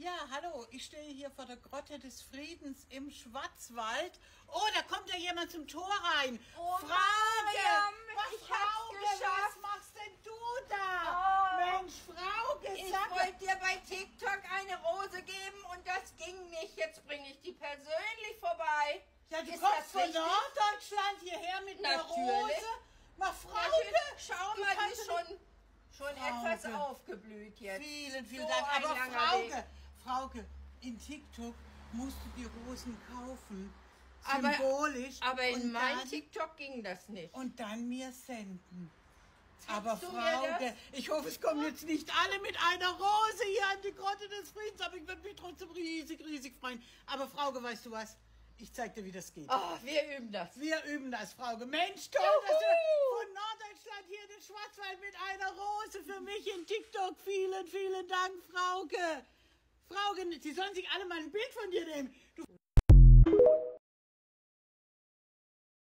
Ja, hallo, ich stehe hier vor der Grotte des Friedens im Schwarzwald. Oh, da kommt ja jemand zum Tor rein. Oh, Frauke, Mariam, was, ich Frauke, geschafft. was machst denn du da? Oh. Mensch, Frauke, Ich wollte dir bei TikTok eine Rose geben und das ging nicht. Jetzt bringe ich die persönlich vorbei. Ja, du Ist kommst von richtig? Norddeutschland hierher mit einer Natürlich. Rose. Mach Frauke. Schau mal, die ist schon, schon Frauke. etwas aufgeblüht jetzt. Vielen, vielen So Dank. Aber Frauke, Weg. Frauke, in TikTok musst du die Rosen kaufen. Aber- Symbolisch. Aber in und mein dann, TikTok ging das nicht. Und dann mir senden. Aber du mir Frauke, ich hoffe, es kommen jetzt nicht alle mit einer Rose hier an die Grotte des Friedens, aber ich würde mich trotzdem riesig, riesig freuen. Aber Frauke, weißt du was? Ich zeig dir, wie das geht. Oh, wir üben das. Wir üben das, Frauke. Mensch, toll, Juhu! dass du von Norddeutschland hier in den Schwarzwald mit einer Rose für mich in TikTok. Vielen, vielen Dank, Frauke. Frau, sie sollen sich alle mal ein Bild von dir nehmen. Du